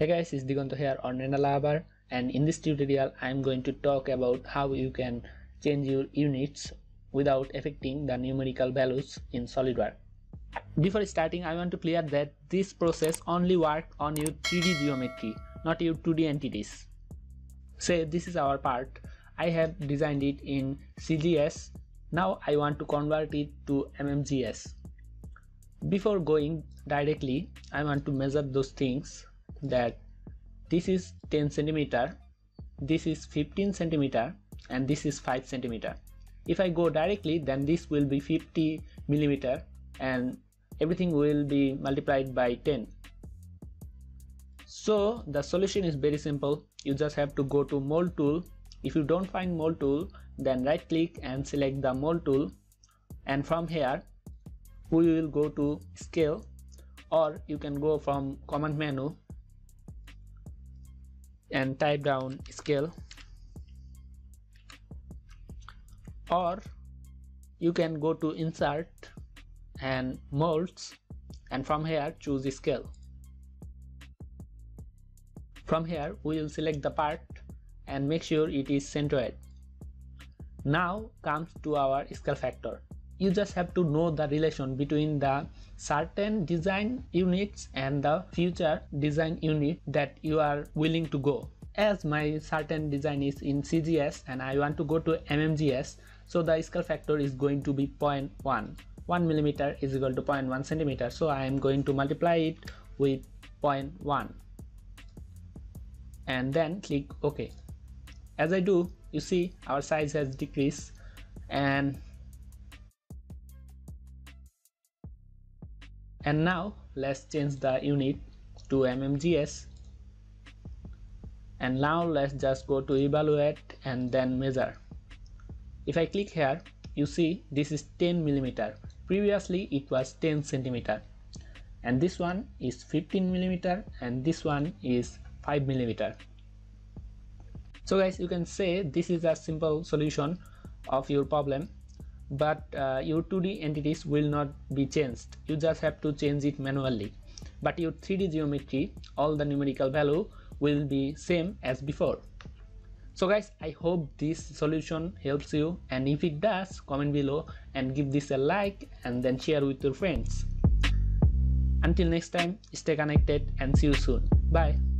Hey guys, it's Digonta here on Render Lover and in this tutorial I am going to talk about how you can change your units without affecting the numerical values in SolidWorks. Before starting I want to clear that this process only works on your 3D geometry, not your 2D entities. Say this is our part, I have designed it in CGS, now I want to convert it to MMGS. Before going directly, I want to measure those things that this is 10 centimeter this is 15 centimeter and this is 5 centimeter. If I go directly then this will be 50 millimeter and everything will be multiplied by 10 so the solution is very simple. You just have to go to mold tool. If you don't find mold tool then right click and select the mold tool. And from here we will go to scale or you can go from command menu and type down scale or you can go to insert and molds and from here choose the scale from here we will select the part and make sure it is centroid now comes to our scale factor you just have to know the relation between the certain design units and the future design unit that you are willing to go. As my certain design is in CGS and I want to go to MMGS so the scale factor is going to be 0.1 1 millimeter is equal to 0.1 centimeter so I am going to multiply it with 0.1 and then click OK. As I do you see our size has decreased and and now let's change the unit to mmgs and now let's just go to evaluate and then measure. If I click here you see this is 10 millimeter. Previously it was 10 centimeter. And this one is 15 millimeter and this one is 5 millimeter. So guys you can say this is a simple solution of your problem but uh, your 2d entities will not be changed. You just have to change it manually. But your 3d geometry all the numerical value will be same as before. So guys i hope this solution helps you. And if it does comment below and give this a like and then share with your friends. Until next time stay connected and see you soon. Bye